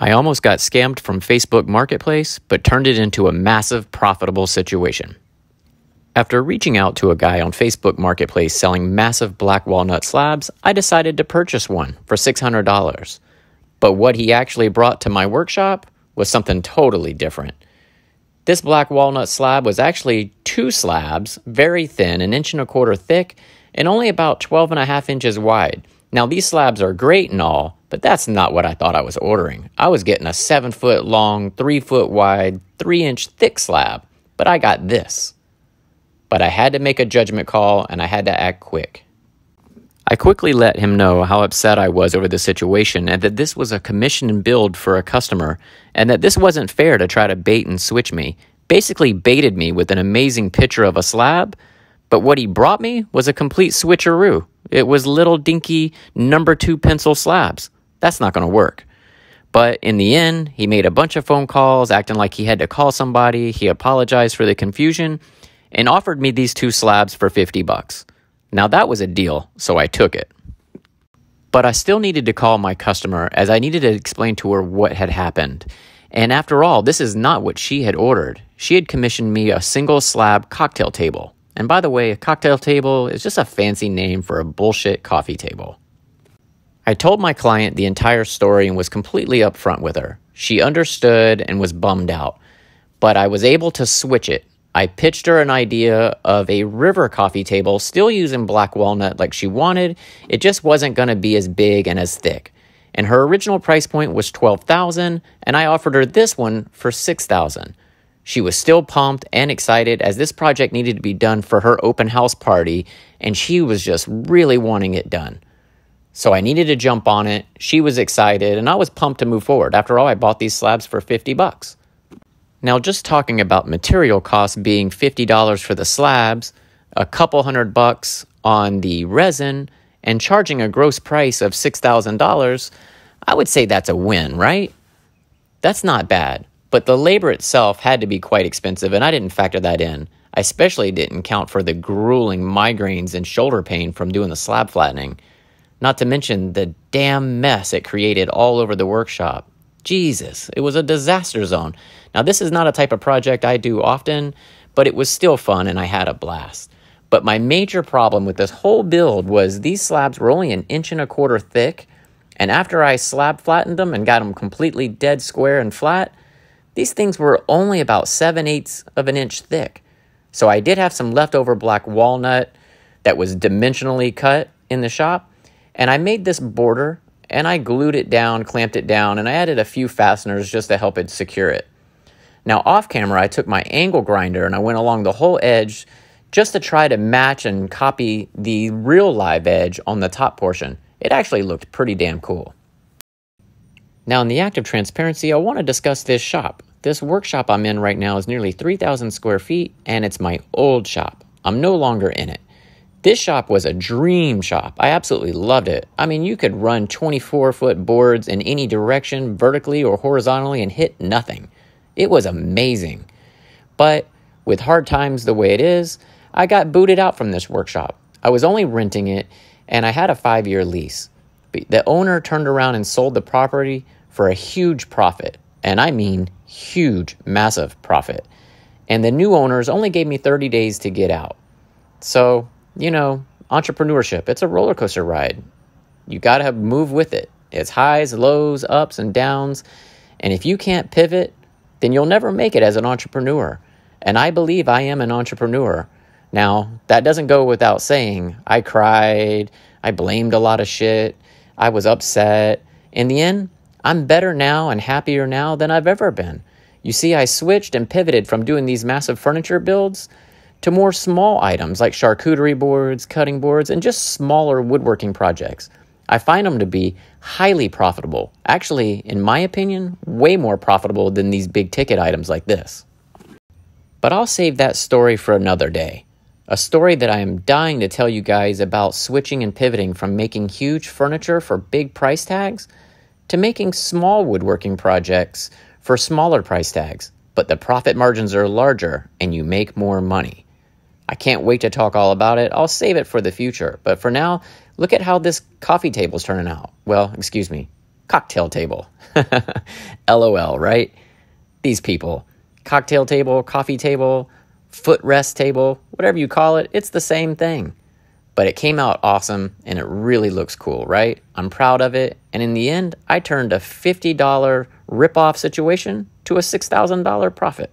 I almost got scammed from Facebook Marketplace, but turned it into a massive profitable situation. After reaching out to a guy on Facebook Marketplace selling massive black walnut slabs, I decided to purchase one for $600. But what he actually brought to my workshop was something totally different. This black walnut slab was actually two slabs, very thin, an inch and a quarter thick, and only about 12 and a half inches wide. Now, these slabs are great and all, but that's not what I thought I was ordering. I was getting a 7 foot long, 3 foot wide, 3 inch thick slab, but I got this. But I had to make a judgment call and I had to act quick. I quickly let him know how upset I was over the situation and that this was a commission build for a customer and that this wasn't fair to try to bait and switch me. Basically, baited me with an amazing picture of a slab, but what he brought me was a complete switcheroo. It was little dinky number two pencil slabs. That's not going to work. But in the end, he made a bunch of phone calls acting like he had to call somebody. He apologized for the confusion and offered me these two slabs for 50 bucks. Now that was a deal, so I took it. But I still needed to call my customer as I needed to explain to her what had happened. And after all, this is not what she had ordered. She had commissioned me a single slab cocktail table. And by the way, a cocktail table is just a fancy name for a bullshit coffee table. I told my client the entire story and was completely upfront with her. She understood and was bummed out. But I was able to switch it I pitched her an idea of a river coffee table, still using black walnut like she wanted. It just wasn't going to be as big and as thick. And her original price point was 12000 and I offered her this one for 6000 She was still pumped and excited as this project needed to be done for her open house party, and she was just really wanting it done. So I needed to jump on it. She was excited, and I was pumped to move forward. After all, I bought these slabs for 50 bucks. Now, just talking about material costs being $50 for the slabs, a couple hundred bucks on the resin, and charging a gross price of $6,000, I would say that's a win, right? That's not bad, but the labor itself had to be quite expensive, and I didn't factor that in. I especially didn't count for the grueling migraines and shoulder pain from doing the slab flattening. Not to mention the damn mess it created all over the workshop. Jesus, it was a disaster zone. Now, this is not a type of project I do often, but it was still fun and I had a blast. But my major problem with this whole build was these slabs were only an inch and a quarter thick, and after I slab flattened them and got them completely dead square and flat, these things were only about 7 eighths of an inch thick. So I did have some leftover black walnut that was dimensionally cut in the shop, and I made this border and I glued it down, clamped it down, and I added a few fasteners just to help it secure it. Now, off camera, I took my angle grinder and I went along the whole edge just to try to match and copy the real live edge on the top portion. It actually looked pretty damn cool. Now, in the act of transparency, I want to discuss this shop. This workshop I'm in right now is nearly 3,000 square feet, and it's my old shop. I'm no longer in it. This shop was a dream shop. I absolutely loved it. I mean, you could run 24 foot boards in any direction, vertically or horizontally, and hit nothing. It was amazing. But with hard times the way it is, I got booted out from this workshop. I was only renting it, and I had a five year lease. The owner turned around and sold the property for a huge profit. And I mean, huge, massive profit. And the new owners only gave me 30 days to get out. So you know, entrepreneurship. It's a roller coaster ride. You got to move with it. It's highs, lows, ups, and downs. And if you can't pivot, then you'll never make it as an entrepreneur. And I believe I am an entrepreneur. Now, that doesn't go without saying. I cried. I blamed a lot of shit. I was upset. In the end, I'm better now and happier now than I've ever been. You see, I switched and pivoted from doing these massive furniture builds to more small items like charcuterie boards, cutting boards, and just smaller woodworking projects. I find them to be highly profitable. Actually, in my opinion, way more profitable than these big ticket items like this. But I'll save that story for another day. A story that I am dying to tell you guys about switching and pivoting from making huge furniture for big price tags to making small woodworking projects for smaller price tags, but the profit margins are larger and you make more money. I can't wait to talk all about it. I'll save it for the future. But for now, look at how this coffee table's turning out. Well, excuse me, cocktail table. LOL, right? These people. Cocktail table, coffee table, footrest table, whatever you call it, it's the same thing. But it came out awesome and it really looks cool, right? I'm proud of it. And in the end, I turned a $50 rip-off situation to a $6,000 profit.